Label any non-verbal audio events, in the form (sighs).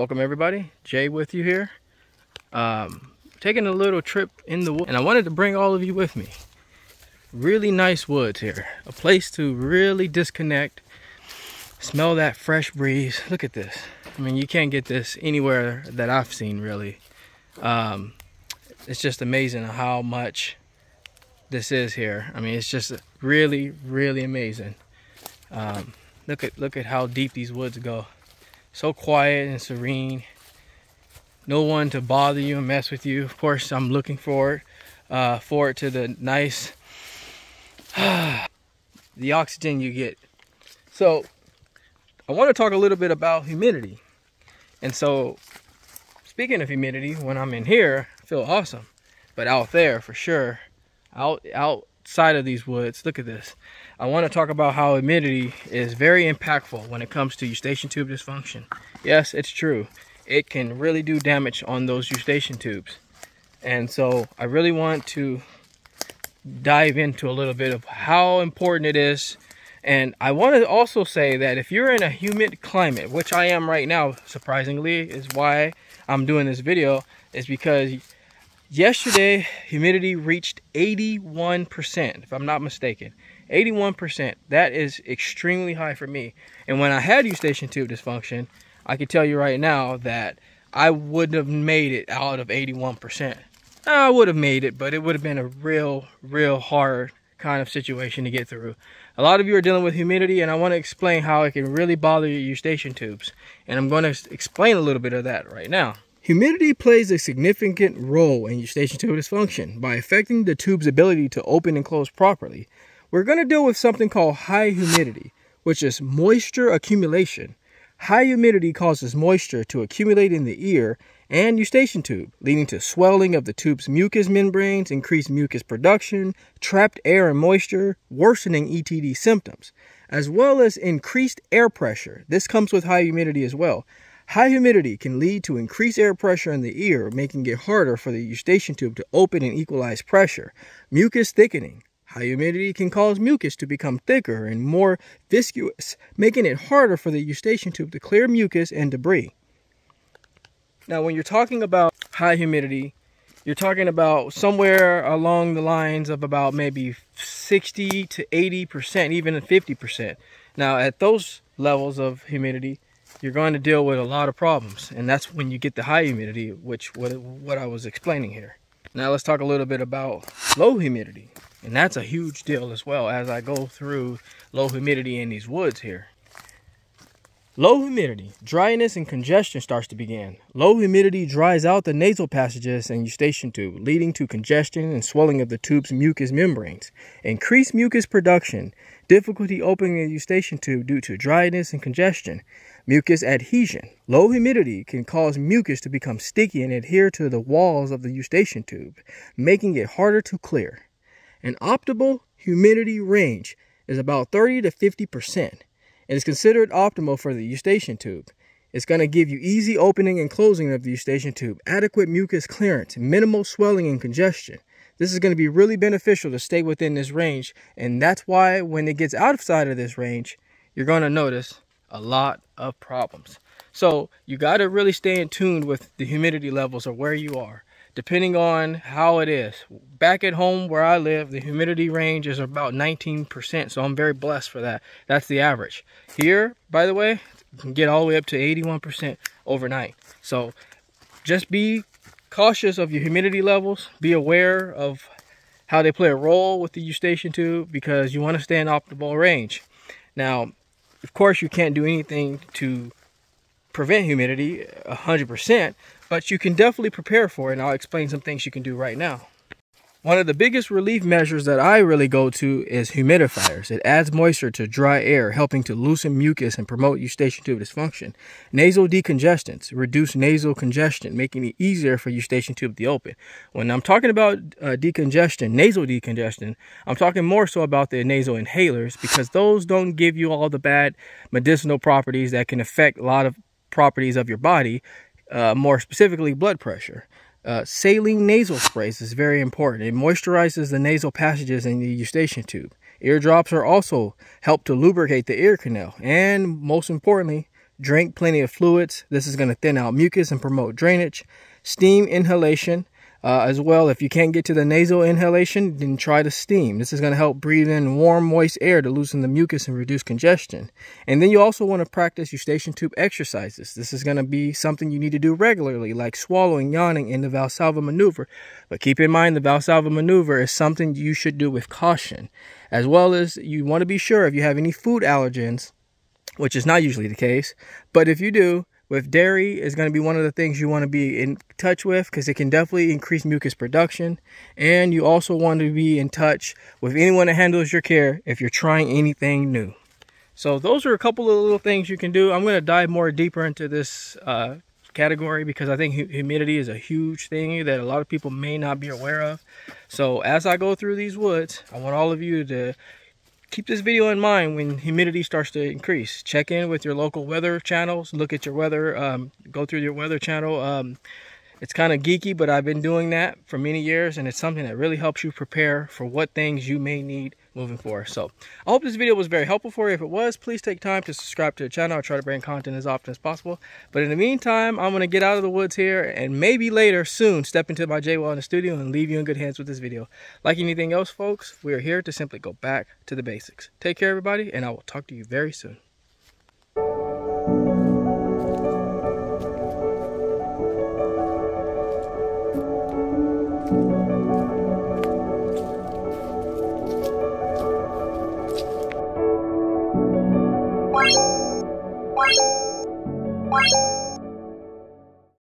Welcome everybody, Jay with you here. Um, taking a little trip in the wood and I wanted to bring all of you with me. Really nice woods here. A place to really disconnect, smell that fresh breeze. Look at this. I mean, you can't get this anywhere that I've seen really. Um, it's just amazing how much this is here. I mean, it's just really, really amazing. Um, look at look at how deep these woods go so quiet and serene. No one to bother you and mess with you. Of course i'm looking forward uh, forward to the nice (sighs) the oxygen you get. So i want to talk a little bit about humidity. And so speaking of humidity when i'm in here i feel awesome. But out there for sure out outside of these woods look at this I want to talk about how humidity is very impactful when it comes to eustachian tube dysfunction. Yes, it's true. It can really do damage on those eustachian tubes. And so I really want to dive into a little bit of how important it is. And I want to also say that if you're in a humid climate, which I am right now, surprisingly, is why I'm doing this video, is because yesterday humidity reached 81%, if I'm not mistaken. 81%. That is extremely high for me. And when I had eustachian tube dysfunction, I can tell you right now that I wouldn't have made it out of 81%. I would have made it, but it would have been a real, real hard kind of situation to get through. A lot of you are dealing with humidity, and I want to explain how it can really bother your eustachian tubes. And I'm going to explain a little bit of that right now. Humidity plays a significant role in eustachian tube dysfunction by affecting the tube's ability to open and close properly. We're going to deal with something called high humidity, which is moisture accumulation. High humidity causes moisture to accumulate in the ear and eustachian tube, leading to swelling of the tube's mucous membranes, increased mucus production, trapped air and moisture, worsening ETD symptoms, as well as increased air pressure. This comes with high humidity as well. High humidity can lead to increased air pressure in the ear, making it harder for the eustachian tube to open and equalize pressure. Mucus thickening. High humidity can cause mucus to become thicker and more viscous, making it harder for the eustachian tube to clear mucus and debris. Now, when you're talking about high humidity, you're talking about somewhere along the lines of about maybe 60 to 80%, even 50%. Now, at those levels of humidity, you're going to deal with a lot of problems. And that's when you get the high humidity, which what, what I was explaining here. Now let's talk a little bit about low humidity. And that's a huge deal as well as I go through low humidity in these woods here. Low humidity, dryness and congestion starts to begin. Low humidity dries out the nasal passages and eustachian tube, leading to congestion and swelling of the tube's mucous membranes. Increased mucus production, difficulty opening the eustachian tube due to dryness and congestion. Mucus adhesion. Low humidity can cause mucus to become sticky and adhere to the walls of the eustachian tube, making it harder to clear. An optimal humidity range is about 30 to 50% and is considered optimal for the eustachian tube. It's going to give you easy opening and closing of the eustachian tube, adequate mucus clearance, minimal swelling and congestion. This is going to be really beneficial to stay within this range, and that's why when it gets outside of this range, you're going to notice a lot of problems. So you got to really stay in tune with the humidity levels or where you are depending on how it is. Back at home where I live, the humidity range is about 19%, so I'm very blessed for that. That's the average. Here, by the way, you can get all the way up to 81% overnight. So just be cautious of your humidity levels. Be aware of how they play a role with the eustachian tube because you want to stay in optimal range. Now, of course, you can't do anything to prevent humidity 100%, but you can definitely prepare for it, and I'll explain some things you can do right now. One of the biggest relief measures that I really go to is humidifiers. It adds moisture to dry air, helping to loosen mucus and promote eustachian tube dysfunction. Nasal decongestants reduce nasal congestion, making it easier for eustachian tube to open. When I'm talking about uh, decongestion, nasal decongestion, I'm talking more so about the nasal inhalers because those don't give you all the bad medicinal properties that can affect a lot of properties of your body uh, more specifically blood pressure. Uh, saline nasal sprays is very important. It moisturizes the nasal passages in the eustachian tube. Eardrops are also help to lubricate the ear canal. And most importantly, Drink plenty of fluids. This is going to thin out mucus and promote drainage. Steam inhalation. Uh, as well, if you can't get to the nasal inhalation, then try the steam. This is going to help breathe in warm, moist air to loosen the mucus and reduce congestion. And then you also want to practice eustachian tube exercises. This is going to be something you need to do regularly, like swallowing, yawning, and the Valsalva maneuver. But keep in mind, the Valsalva maneuver is something you should do with caution. As well as you want to be sure if you have any food allergens, which is not usually the case. But if you do, with dairy is going to be one of the things you want to be in touch with because it can definitely increase mucus production. And you also want to be in touch with anyone that handles your care if you're trying anything new. So those are a couple of little things you can do. I'm going to dive more deeper into this uh, category because I think humidity is a huge thing that a lot of people may not be aware of. So as I go through these woods, I want all of you to keep this video in mind when humidity starts to increase. Check in with your local weather channels. Look at your weather. Um, go through your weather channel. Um, it's kind of geeky, but I've been doing that for many years, and it's something that really helps you prepare for what things you may need moving forward. So I hope this video was very helpful for you. If it was, please take time to subscribe to the channel. I try to bring content as often as possible. But in the meantime, I'm going to get out of the woods here and maybe later soon step into my Jaye Wellness Studio and leave you in good hands with this video. Like anything else, folks, we are here to simply go back to the basics. Take care, everybody, and I will talk to you very soon. Bye.